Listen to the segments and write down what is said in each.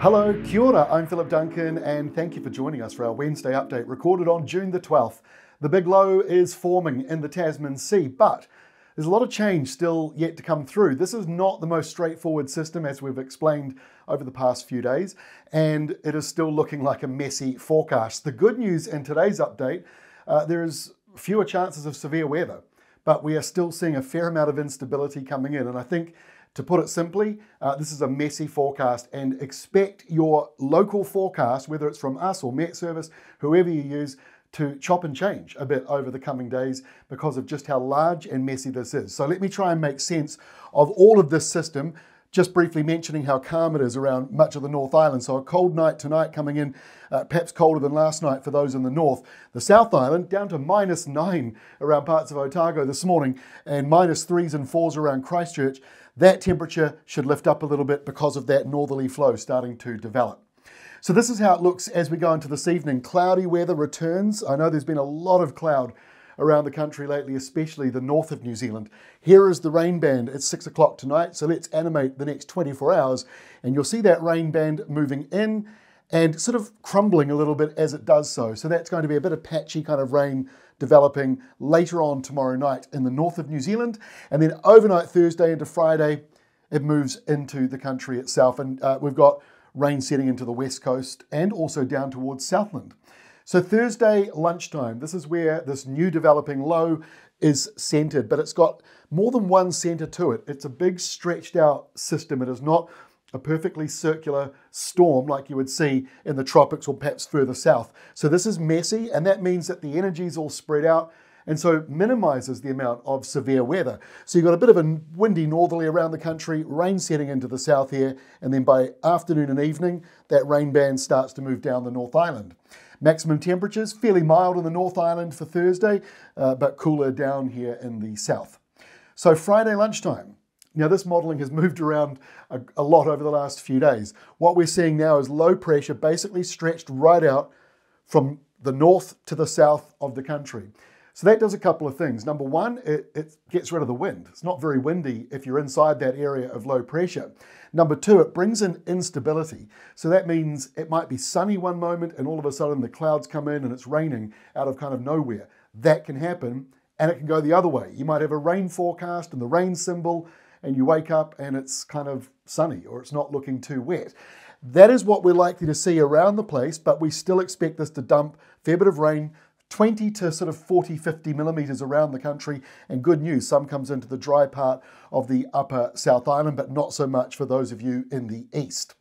Hello, kia ora, I'm Philip Duncan, and thank you for joining us for our Wednesday update recorded on June the 12th. The big low is forming in the Tasman Sea, but there's a lot of change still yet to come through. This is not the most straightforward system, as we've explained over the past few days, and it is still looking like a messy forecast. The good news in today's update uh, there is fewer chances of severe weather, but we are still seeing a fair amount of instability coming in, and I think to put it simply, uh, this is a messy forecast and expect your local forecast, whether it's from us or Met Service, whoever you use, to chop and change a bit over the coming days because of just how large and messy this is. So let me try and make sense of all of this system just briefly mentioning how calm it is around much of the North Island. So a cold night tonight coming in, uh, perhaps colder than last night for those in the north. The South Island down to minus nine around parts of Otago this morning and minus threes and fours around Christchurch. That temperature should lift up a little bit because of that northerly flow starting to develop. So this is how it looks as we go into this evening. Cloudy weather returns. I know there's been a lot of cloud around the country lately, especially the north of New Zealand. Here is the rain band at six o'clock tonight, so let's animate the next 24 hours, and you'll see that rain band moving in and sort of crumbling a little bit as it does so. So that's going to be a bit of patchy kind of rain developing later on tomorrow night in the north of New Zealand, and then overnight Thursday into Friday, it moves into the country itself, and uh, we've got rain setting into the west coast and also down towards Southland. So Thursday lunchtime, this is where this new developing low is centered, but it's got more than one center to it. It's a big stretched out system. It is not a perfectly circular storm like you would see in the tropics or perhaps further south. So this is messy, and that means that the energy is all spread out and so minimizes the amount of severe weather. So you've got a bit of a windy northerly around the country, rain setting into the south here, and then by afternoon and evening, that rain band starts to move down the North Island. Maximum temperatures fairly mild on the North Island for Thursday, uh, but cooler down here in the south. So Friday lunchtime. Now, this modelling has moved around a, a lot over the last few days. What we're seeing now is low pressure basically stretched right out from the north to the south of the country. So that does a couple of things. Number one, it, it, gets rid of the wind. It's not very windy if you're inside that area of low pressure. Number two, it brings in instability. So that means it might be sunny one moment and all of a sudden the clouds come in and it's raining out of kind of nowhere. That can happen and it can go the other way. You might have a rain forecast and the rain symbol and you wake up and it's kind of sunny or it's not looking too wet. That is what we're likely to see around the place, but we still expect this to dump a fair bit of rain 20 to sort of 40, 50 millimetres around the country. And good news, some comes into the dry part of the upper South Island, but not so much for those of you in the east.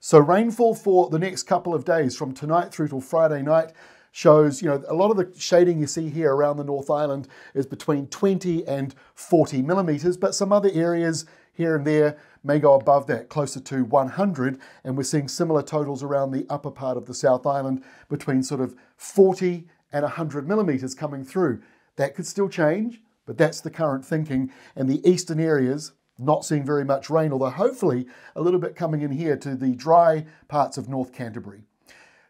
So rainfall for the next couple of days, from tonight through till Friday night, shows, you know, a lot of the shading you see here around the North Island is between 20 and 40 millimetres, but some other areas here and there may go above that, closer to 100, and we're seeing similar totals around the upper part of the South Island between sort of 40 and 100 millimetres coming through. That could still change, but that's the current thinking. And the eastern areas, not seeing very much rain, although hopefully a little bit coming in here to the dry parts of North Canterbury.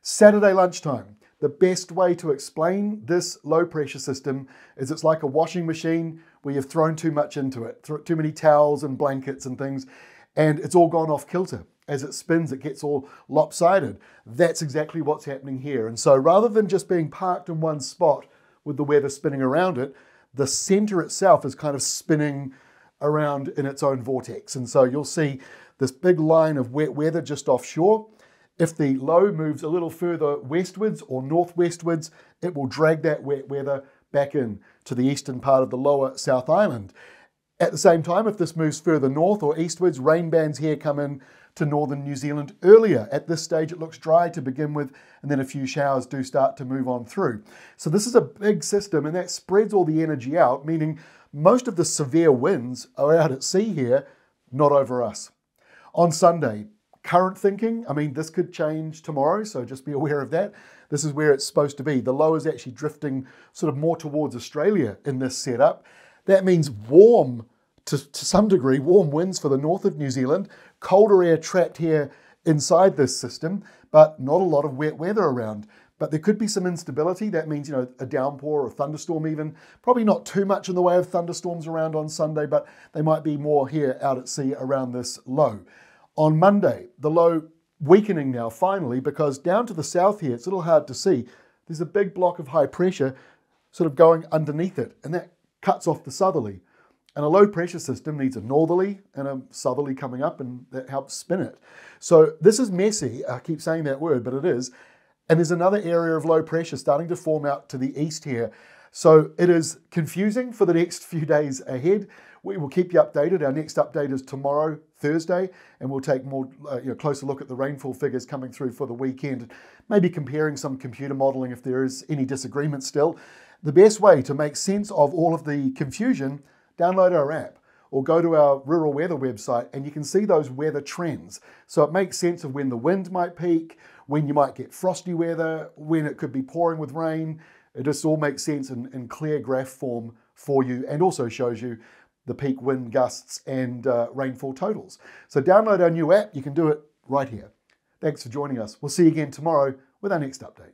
Saturday lunchtime. The best way to explain this low pressure system is it's like a washing machine where you've thrown too much into it, too many towels and blankets and things, and it's all gone off kilter as it spins, it gets all lopsided. That's exactly what's happening here. And so rather than just being parked in one spot with the weather spinning around it, the center itself is kind of spinning around in its own vortex. And so you'll see this big line of wet weather just offshore. If the low moves a little further westwards or northwestwards, it will drag that wet weather back in to the eastern part of the lower South Island. At the same time, if this moves further north or eastwards, rain bands here come in to northern New Zealand earlier. At this stage, it looks dry to begin with, and then a few showers do start to move on through. So, this is a big system, and that spreads all the energy out, meaning most of the severe winds are out at sea here, not over us. On Sunday, current thinking, I mean, this could change tomorrow, so just be aware of that. This is where it's supposed to be. The low is actually drifting sort of more towards Australia in this setup. That means warm to, to some degree, warm winds for the north of New Zealand, colder air trapped here inside this system, but not a lot of wet weather around. But there could be some instability. That means, you know, a downpour or a thunderstorm even. Probably not too much in the way of thunderstorms around on Sunday, but they might be more here out at sea around this low. On Monday, the low weakening now finally because down to the south here, it's a little hard to see. There's a big block of high pressure sort of going underneath it, and that cuts off the southerly. And a low pressure system needs a northerly and a southerly coming up, and that helps spin it. So this is messy. I keep saying that word, but it is. And there's another area of low pressure starting to form out to the east here. So it is confusing for the next few days ahead. We will keep you updated. Our next update is tomorrow, Thursday, and we'll take more uh, you know, closer look at the rainfall figures coming through for the weekend. Maybe comparing some computer modelling if there is any disagreement still. The best way to make sense of all of the confusion download our app or go to our rural weather website and you can see those weather trends. So it makes sense of when the wind might peak, when you might get frosty weather, when it could be pouring with rain. It just all makes sense in, in clear graph form for you and also shows you the peak wind gusts and uh, rainfall totals. So download our new app. You can do it right here. Thanks for joining us. We'll see you again tomorrow with our next update.